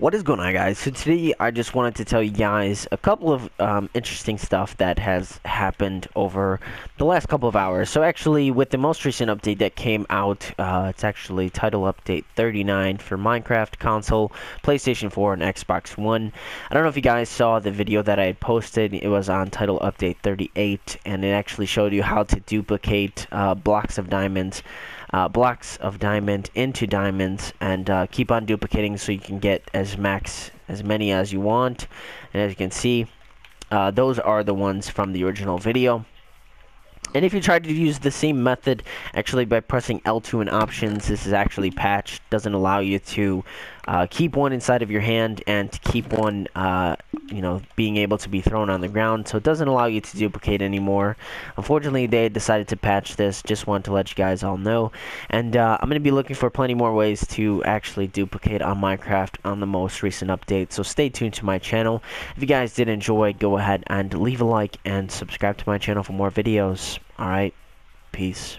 What is going on guys? So today I just wanted to tell you guys a couple of um, interesting stuff that has happened over the last couple of hours. So actually with the most recent update that came out, uh, it's actually title update 39 for Minecraft console, PlayStation 4 and Xbox One. I don't know if you guys saw the video that I had posted, it was on title update 38 and it actually showed you how to duplicate uh, blocks of diamonds uh, blocks of diamond into diamonds and uh, keep on duplicating so you can get as max as many as you want. And as you can see uh, those are the ones from the original video and if you try to use the same method, actually by pressing L2 in options, this is actually patched, doesn't allow you to uh, keep one inside of your hand and to keep one, uh, you know, being able to be thrown on the ground. So it doesn't allow you to duplicate anymore. Unfortunately, they decided to patch this. Just wanted to let you guys all know. And uh, I'm going to be looking for plenty more ways to actually duplicate on Minecraft on the most recent update. So stay tuned to my channel. If you guys did enjoy, go ahead and leave a like and subscribe to my channel for more videos. Alright, peace.